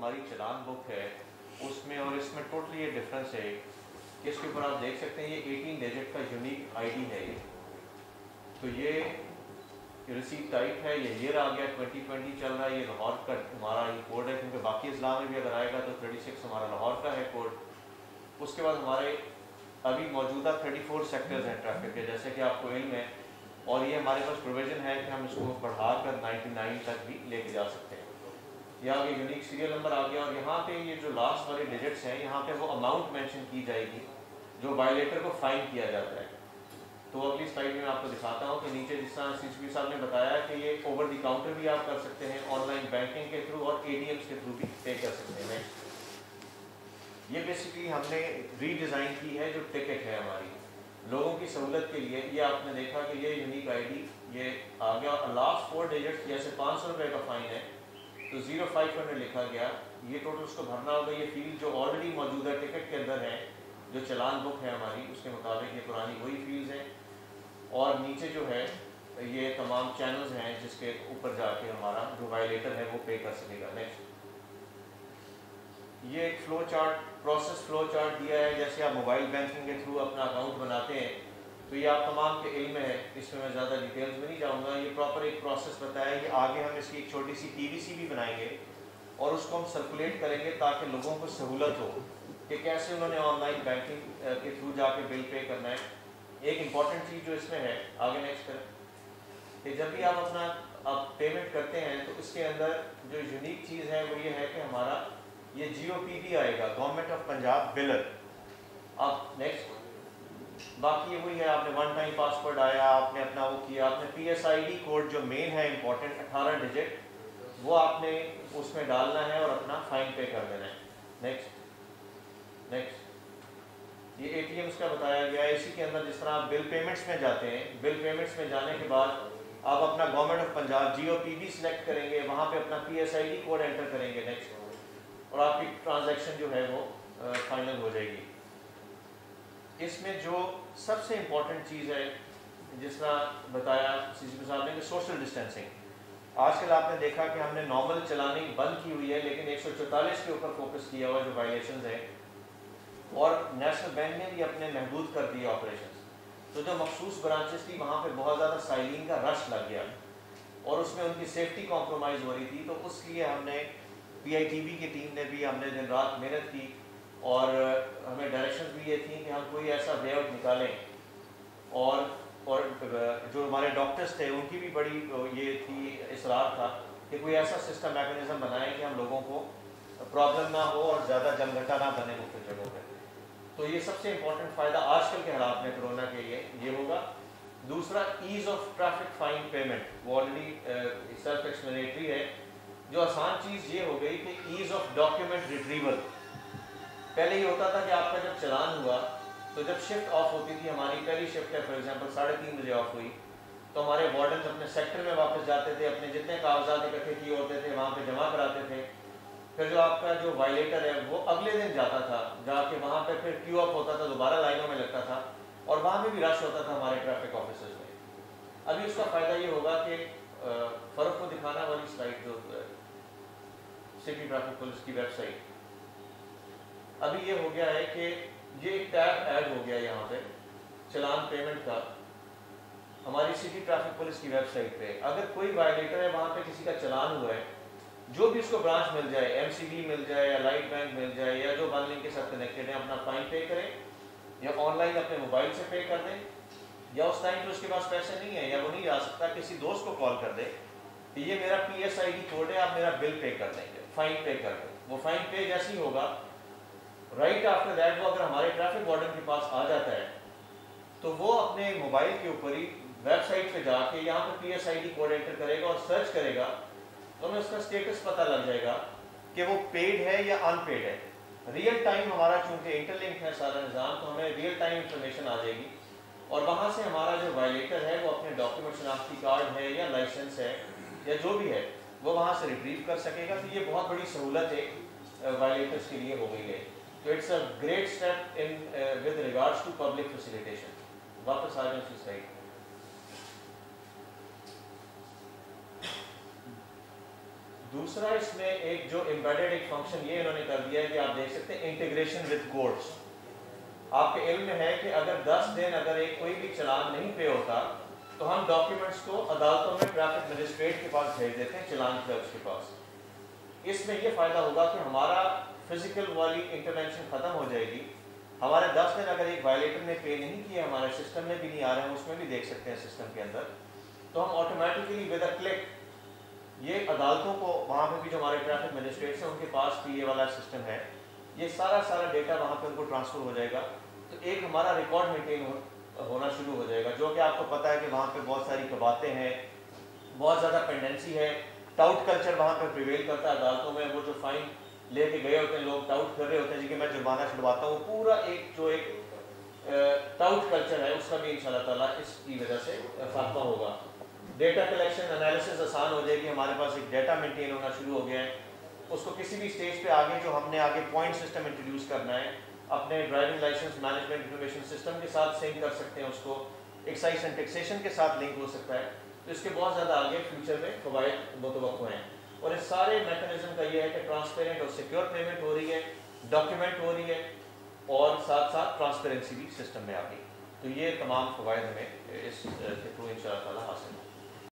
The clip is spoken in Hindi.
हमारी चलान बुक है, उसमें और इसमें टोटली ये डिफरेंस है इसके ऊपर आप देख सकते हैं, ये 18 डिजिट का यूनिक आईडी है ये। तो ये रिसीव टाइप है, ये ईयर आ गया 2020 चल रहा है, ये लाहौर का हमारा ये कोड है, क्योंकि बाकी इस्लाम में भी अगर आएगा तो 36 हमारा लाहौर का है कोड उसके बाद हमारे अभी मौजूदा 34 सेक्टर्स हैं ट्रैफ़िक के, जैसे कि आपको इल्म है, और ये हमारे पास प्रोविज़न है कि हम इसको बढ़ाकर 99 तक भी लेके जा सकते हैं। ये आगे यूनिक सीरियल नंबर आ गया और यहाँ पे ये जो लास्ट वाले डिजिट्स हैं, यहाँ पे वो अमाउंट मेंशन की जाएगी, जो वायलेटर को फाइन किया जाता है। तो अगली स्लाइड में आपको दिखाता हूँ कि नीचे जिस तरह सी साहब ने बताया कि ये ओवर दी काउंटर भी आप कर सकते हैं ऑनलाइन बैंकिंग के थ्रू और ए के थ्रू भी पे कर सकते हैं। ये बेसिकली हमने रीडिज़ाइन की है जो टिकट है हमारी। लोगों की सहूलत के लिए ये आपने देखा कि ये यूनिक आईडी ये आ गया। लास्ट फोर डिजिट जैसे पाँच सौ रुपये का फ़ाइन है तो ज़ीरो फाइव हंड्रेड लिखा गया। ये टोटल उसको भरना होगा। ये फ़ील्ड जो ऑलरेडी मौजूदा टिकट के अंदर है, जो चलान बुक है हमारी, उसके मुताबिक ये पुरानी वही फ़ील्ड है। और नीचे जो है, ये तमाम चैनल्स हैं जिसके ऊपर जाके हमारा जो वायलेटर है वो पे कर सकेगा। नेक्स्ट ये एक flow chart process flow chart दिया है। जैसे आप मोबाइल बैंकिंग के थ्रू अपना अकाउंट बनाते हैं तो ये आप तमाम के इल्म है, इसमें मैं ज़्यादा डिटेल्स में नहीं जाऊँगा। ये प्रॉपर एक प्रोसेस बताया कि आगे हम इसकी एक छोटी सी टीवीसी भी बनाएँगे और उसको हम सर्कुलेट करेंगे ताकि लोगों को सहूलत हो कि कैसे उन्होंने ऑनलाइन बैंकिंग के थ्रू जाके बिल पे करना है। एक इंपॉर्टेंट चीज़ जो इसमें है, आगे नेक्स्ट करें। कि जब भी आप अपना, आप पेमेंट करते हैं तो इसके अंदर जो यूनिक चीज़ है, वो ये है कि हमारा ये पी भी आएगा गवर्नमेंट ऑफ़ पंजाब बिलर आप नेक्स्ट बाकी वही है, आपने वन टाइम पासवर्ड आया, आपने अपना वो किया, आपने P S I D code जो मेन है इम्पोर्टेंट अठारह डिजिट वो आपने उसमें डालना है और अपना फाइन पे कर देना है। नेक्स्ट नेक्स्ट ये ए का बताया गया है, इसी के अंदर जिस तरह आप बिल पेमेंट्स में जाते हैं बिल पेमेंट्स में जाने के बाद आप अपना government of Punjab G O P B select करेंगे, वहाँ पे अपना P S I D code enter करेंगे नेक्स्ट और आपकी ट्रांजैक्शन जो है वो फाइनल हो जाएगी। इसमें जो सबसे इम्पोर्टेंट चीज़ है जिस तरह बताया सी सी साहब ने, कि सोशल डिस्टेंसिंग आजकल आपने देखा कि हमने नॉर्मल चलानी बंद की हुई है, लेकिन एक सौ चौतालीस के ऊपर फोकस किया हुआ जो वायलेशन है, और नेशनल बैंक ने भी अपने महदूद कर दिए ऑपरेशन तो जो मखसूस ब्रांचेस थी, वहाँ पर बहुत ज़्यादा साइलिंग का रश लग गया, और उसमें उनकी सेफ्टी कॉम्प्रोमाइज़ हो रही थी तो उसके उसलिए हमने पीआईटीबी की टीम ने भी हमने दिन रात मेहनत की और हमें डायरेक्शन भी ये थी कि हम कोई ऐसा वे आउट निकालें। और और, जो हमारे डॉक्टर्स थे, उनकी भी बड़ी ये थी, इसरार था कि कोई ऐसा सिस्टम मैकेनिज़्म बनाएँ कि हम लोगों को प्रॉब्लम ना हो और ज़्यादा जमघटा ना बने मुख्य जगहों पर तो ये सबसे इंपॉर्टेंट फ़ायदा आजकल के हालात में कोरोना के लिए, ये होगा। दूसरा ease of traffic fine payment वो ऑलरेडी सेल्फ एक्सप्लेनेटरी है। जो आसान चीज़ ये हो गई कि ईज ऑफ़ डॉक्यूमेंट रिट्रीवल पहले ये होता था कि आपका जब चलान हुआ तो जब शिफ्ट ऑफ़ होती थी हमारी, पहली शिफ्ट है फॉर एग्जांपल साढ़े तीन बजे ऑफ़ हुई तो हमारे वार्डन अपने सेक्टर में वापस जाते थे, अपने जितने कागजात इकट्ठे किए होते थे, वहाँ पे जमा कराते थे। फिर जो आपका जो वायलेटर है, वो अगले दिन जाता था, जाके वहाँ पे फिर क्यू अप होता था, दोबारा लाइनों में लगता था, और वहाँ भी रश होता था हमारे ट्रैफ़िक ऑफ़िस में। अभी उसका फ़ायदा ये होगा कि फ़र्क को दिखाना वाली स्लाइड जो सिटी ट्रैफ़िक पुलिस की वेबसाइट अभी ये हो गया है कि ये एक टैब ऐड हो गया यहाँ पे, चलान पेमेंट का। हमारी सिटी ट्रैफ़िक पुलिस की वेबसाइट पे। अगर कोई वायलेटर है, वहाँ पे किसी का चलान हुआ है, जो भी उसको ब्रांच मिल जाए एमसीबी मिल जाए या लाइट बैंक मिल जाए या जो लिंक के साथ कनेक्टेड है, अपना फाइन पे करें या ऑनलाइन अपने मोबाइल से पे कर दें, या उस टाइम पे उसके पास पैसे नहीं है, या वो नहीं जा सकता, किसी दोस्त को कॉल कर दे कि ये मेरा P S I D code है, आप मेरा बिल पे कर देंगे फाइन पे कर दें। वो फाइन पे जैसे ही होगा राइट आफ्टर दैट वो अगर हमारे ट्रैफ़िक वार्डन के पास आ जाता है तो वो अपने मोबाइल के ऊपर ही वेबसाइट पे जाके यहाँ पे P S I D code enter करेगा और सर्च करेगा तो हमें उसका स्टेटस पता लग जाएगा कि वो पेड है या अनपेड है। रियल टाइम हमारा चूँकि इंटरलिंक है सारा निज़ाम तो हमें रियल टाइम इंफॉर्मेशन आ जाएगी। और वहाँ से हमारा जो वायलेटर है, वो अपने डॉक्यूमेंट शनाख्ती कार्ड है या लाइसेंस है या जो भी है, वो वहाँ से रिट्रीव कर सकेगा। तो ये बहुत बड़ी सहूलत है वायलेटर्स के लिए हो गई है। तो it's a great step in with regards to public facilitation वापस आ जाए उसी साइड दूसरा इसमें एक जो एम्बेडेड एक फ़ंक्शन ये इन्होंने कर दिया है कि आप देख सकते हैं इंटीग्रेशन विद कोर्ट्स आपके इल्म है कि अगर 10 दिन अगर एक कोई भी चलान नहीं पे होता तो हम डॉक्यूमेंट्स को अदालतों में ट्रैफ़िक मजिस्ट्रेट के पास भेज देते हैं, चलान क्लर्क्स के पास। इसमें यह फ़ायदा होगा कि हमारा फ़िज़िकल वाली इंटरवेंशन ख़त्म हो जाएगी। हमारे दस दिन अगर एक वायलेटर ने पे नहीं किया हमारे सिस्टम में भी नहीं आ रहे हैं उसमें भी देख सकते हैं सिस्टम के अंदर। तो हम ऑटोमेटिकली विद अ क्लिक ये अदालतों को वहाँ पे भी जो हमारे ट्रैफ़िक मजिस्ट्रेट्स हैं उनके पास भी ये वाला सिस्टम है। ये सारा सारा डेटा वहाँ पे उनको ट्रांसफ़र हो जाएगा। तो एक हमारा रिकॉर्ड मेंटेन हो, होना शुरू हो जाएगा। जो कि आपको पता है कि वहाँ पे बहुत सारी कबातें हैं बहुत ज़्यादा पेंडेंसी है। टाउट कल्चर वहाँ पर प्रिवेल करता है, अदालतों में वो जो फाइन लेके गए होते हैं, लोग टाउट कर रहे होते हैं जी कि मैं जुर्माना छुड़वाता हूँ, पूरा एक जो एक टाउट कल्चर है, उसका भी इन ताला इसकी वजह से खात्मा होगा। डेटा कलेक्शन एनालिसिस आसान हो जाएगी, हमारे पास एक डेटा मेंटेन होना शुरू हो गया है। उसको किसी भी स्टेज पे आगे जो हमने आगे पॉइंट सिस्टम इंट्रोड्यूस करना है, अपने driving licence management information system के साथ सिंक कर सकते हैं उसको। एक्साइज एंड टैक्सेशन के साथ लिंक हो सकता है। तो इसके बहुत ज़्यादा आगे फ्यूचर में फवायद मुतव हैं। और इस सारे मैकेनिज्म का ये है कि ट्रांसपेरेंट और सिक्योर पेमेंट हो रही है डॉक्यूमेंट हो रही है, और साथ साथ ट्रांसपेरेंसी भी सिस्टम में आ गई। तो ये तमाम फ़वाद हमें इस के थ्रू इन हासिल